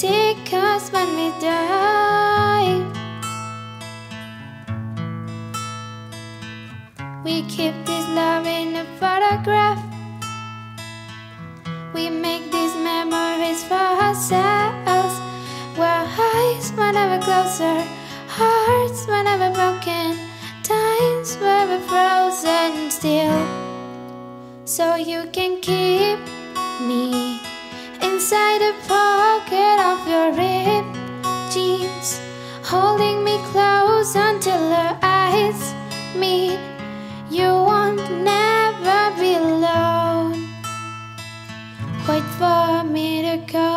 take us when we die. We keep this love in a photograph. We make these memories for ourselves. Where eyes were never closer, hearts were never broken, times we're frozen still. So you can keep holding me close until our eyes meet. You won't never be alone. Wait for me to come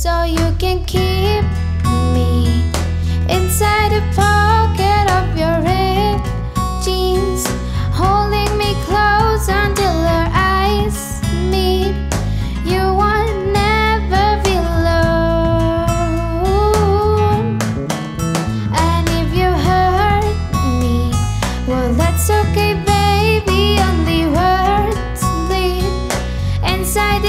So you can keep me Inside the pocket of your ripped jeans Holding me close until our eyes meet. You will never be alone. And if you hurt me Well that's okay baby, only words bleed Inside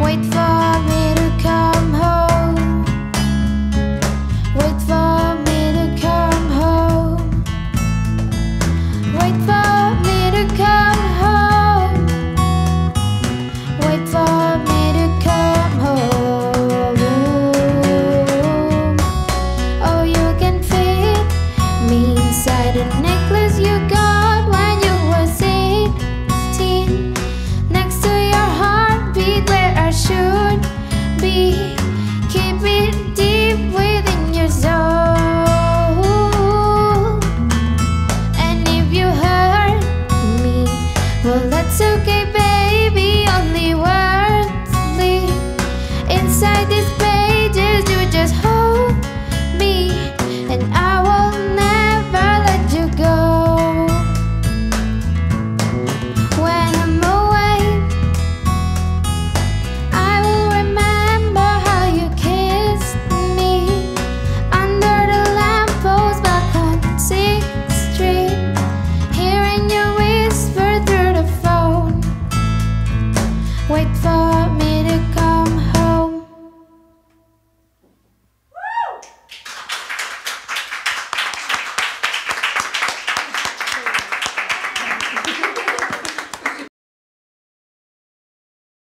Wait for